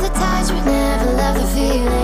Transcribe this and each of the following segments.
the times we never love the feeling.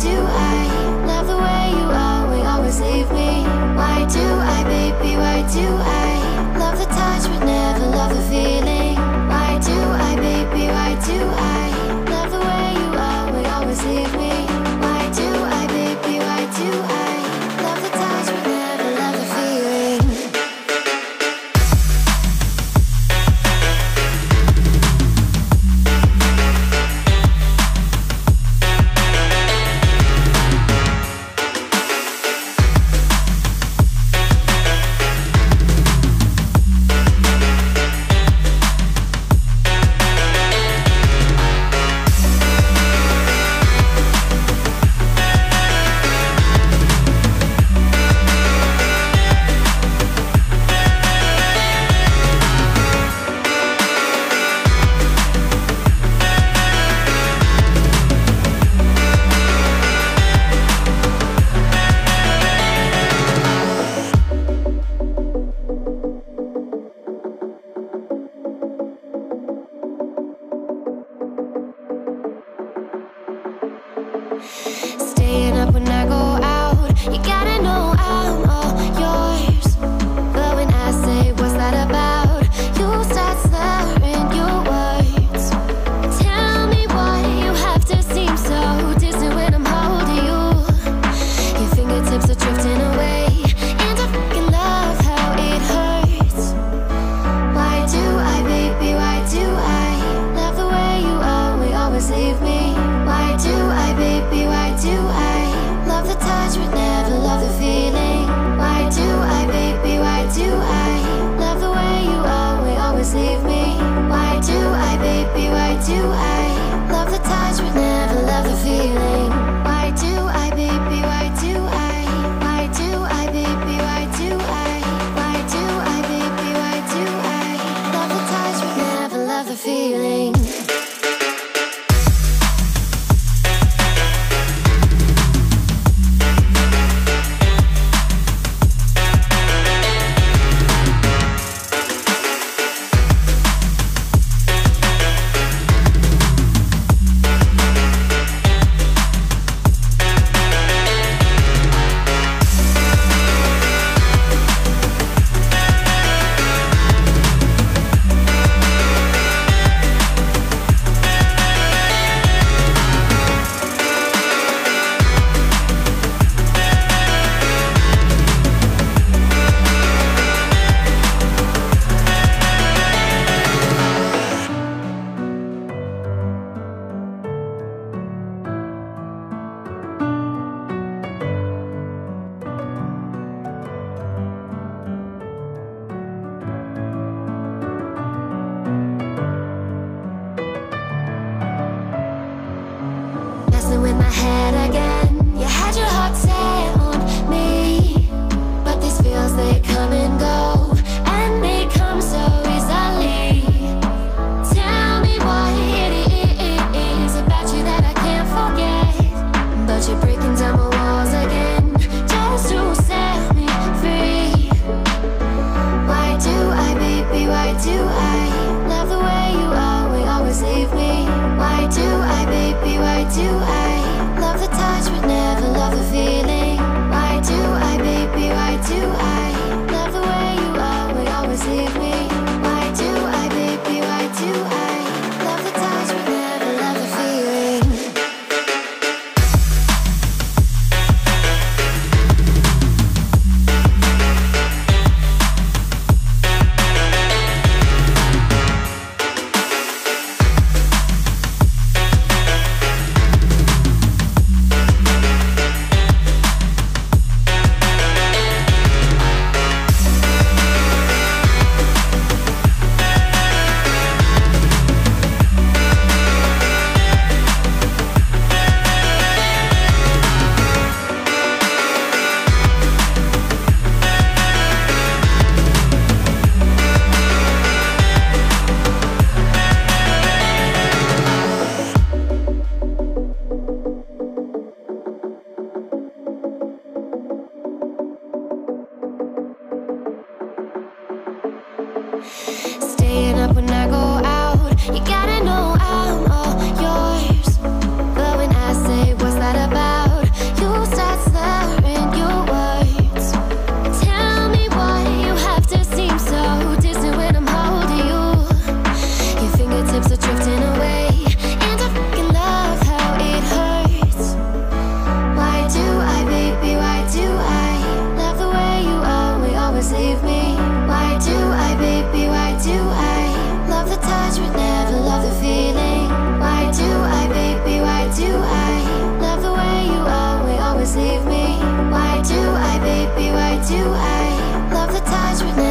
do 我们彼此之间。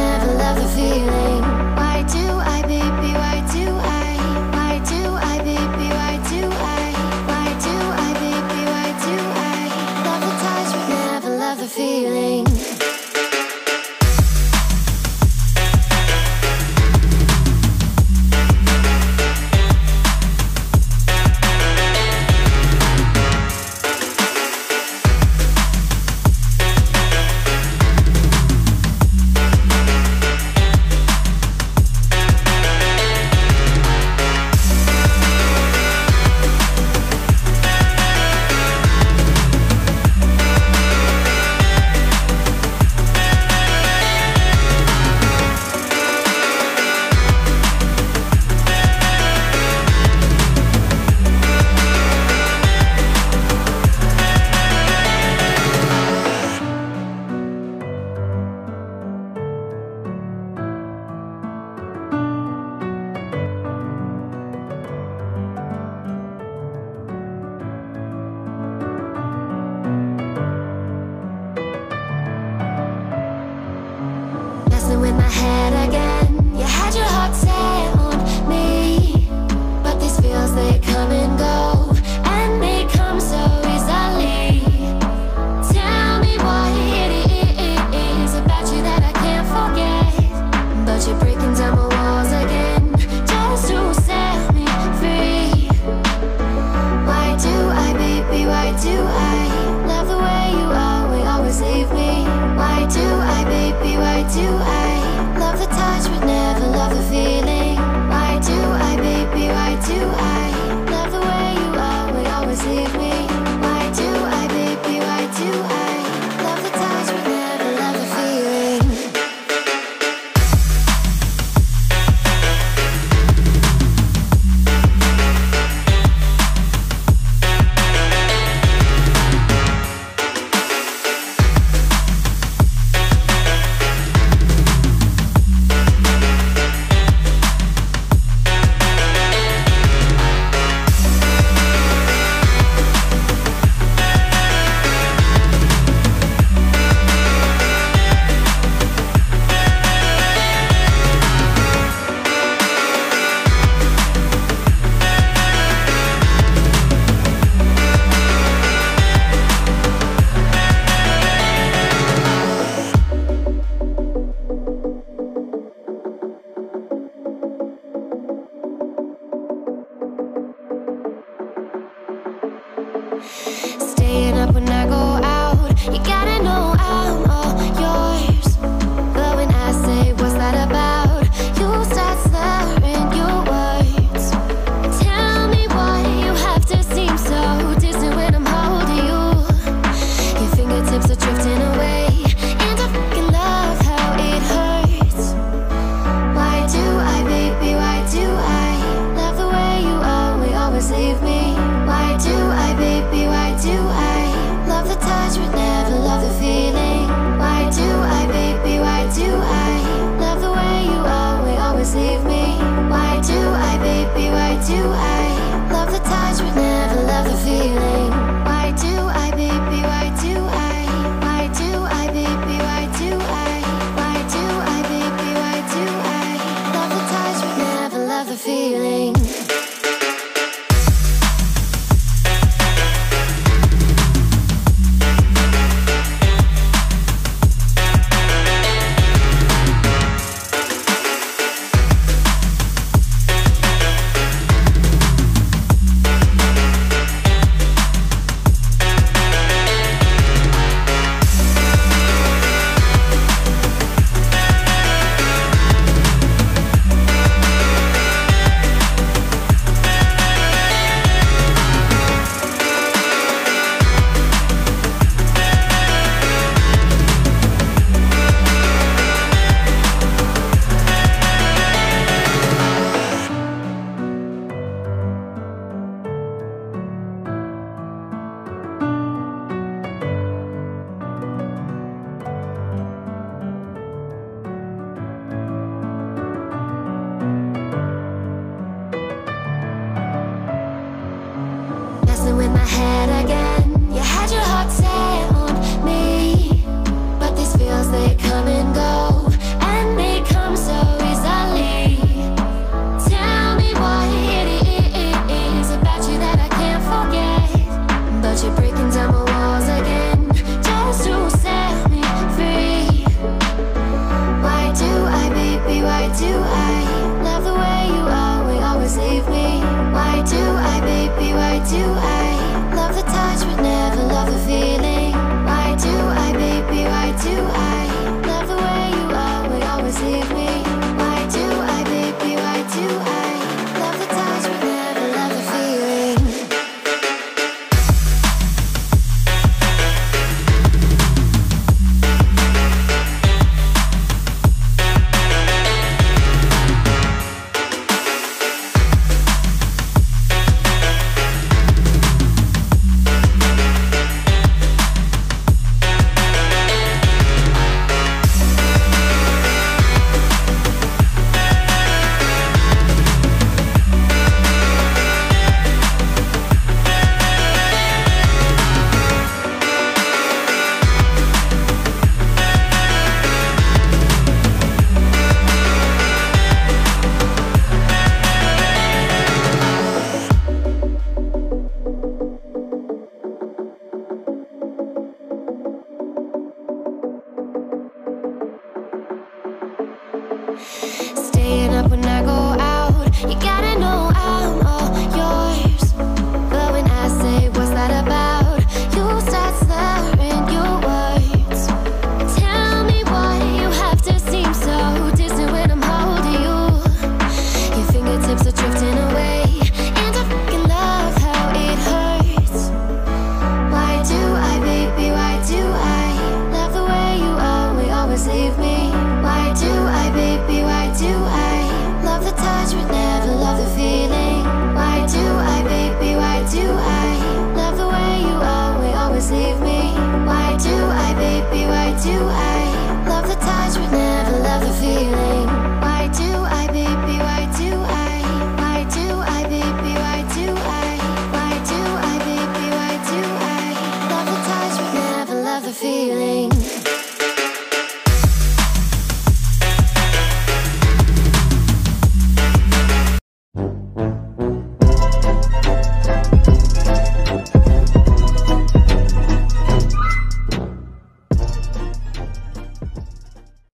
Do I?